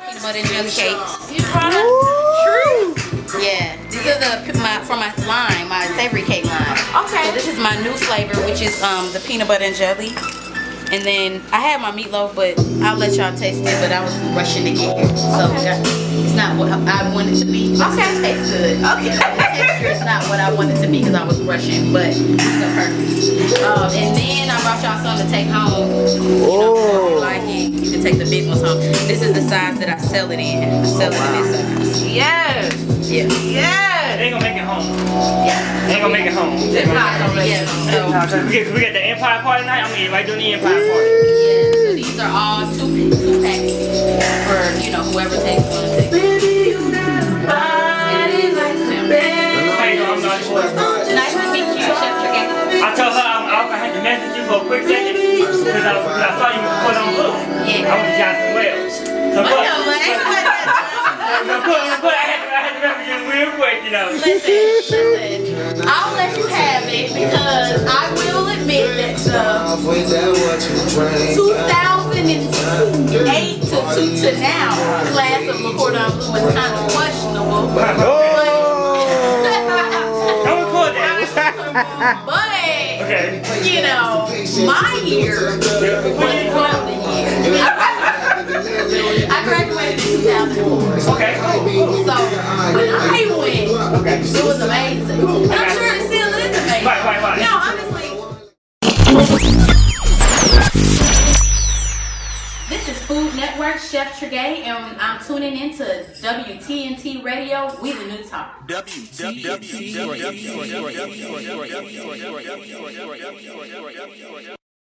Peanut butter and jelly cakes. You brought up true. Yeah, these are the my from my line, my savory cake line. Okay. So this is my new flavor, which is um the peanut butter and jelly. And then I had my meatloaf, but I'll let y'all taste it. But I was rushing to get here, so that- it's not what I wanted to be. Okay. It tastes good. Okay. The texture is not what I wanted to be because I was rushing, but it's a perfect. Um, and then I brought y'all some to take home. This is the size that I sell it in. I sell it in this size. Yes. Yeah. Yes. They ain't gonna make it home. Yeah. They ain't gonna make it home. It's not gonna make it. So, Nah, 'cause we get, we get the Empire Party night. I'm eating right during the Empire Party. yeah. So these are all two two packs for you know whoever takes one. Takes Body like. Hey, I'm not sure. Nice to meet you, Chef Tregaye. I told her I'm out. I had to message you for a quick second because I saw you put on look. Yeah. I to Johnson Wales. So, I but, know, but but, but I had to, message you real quick, you know. Listen, listen. I'll let you have it because I will admit that the 2008 to, to, to now class of La Cordon Bleu was kind of questionable. Don't record that. Okay. you know, my year was one of the years. I graduated in 2004. Okay. So when I went, it was amazing. And I'm sure it still is amazing. Right, right, right. No, honestly. Network, Chef Tregaye, and I'm tuning into WTNT Radio. We the new talk. WTNT.